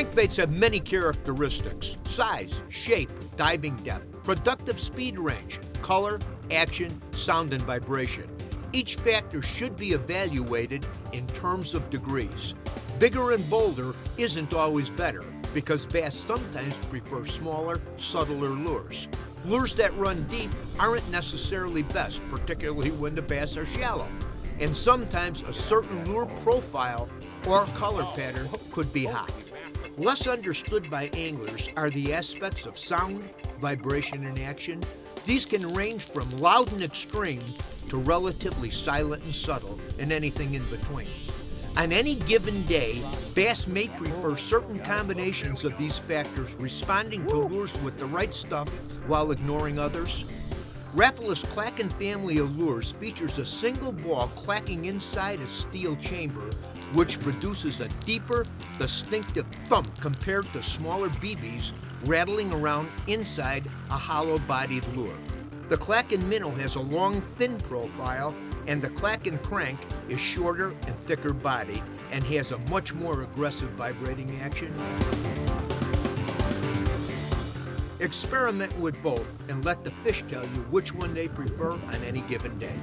Crankbaits have many characteristics size, shape, diving depth, productive speed range, color, action, sound, and vibration. Each factor should be evaluated in terms of degrees. Bigger and bolder isn't always better because bass sometimes prefer smaller, subtler lures. Lures that run deep aren't necessarily best, particularly when the bass are shallow. And sometimes a certain lure profile or color pattern could be hot. Less understood by anglers are the aspects of sound, vibration, and action. These can range from loud and extreme to relatively silent and subtle, and anything in between. On any given day, bass may prefer certain combinations of these factors, responding to lures with the right stuff while ignoring others. Rapala's Clackin family of lures features a single ball clacking inside a steel chamber, which produces a deeper, distinctive thump compared to smaller BBs rattling around inside a hollow-bodied lure. The Clackin minnow has a long, thin profile, and the Clackin crank is shorter and thicker bodied and has a much more aggressive vibrating action. Experiment with both and let the fish tell you which one they prefer on any given day.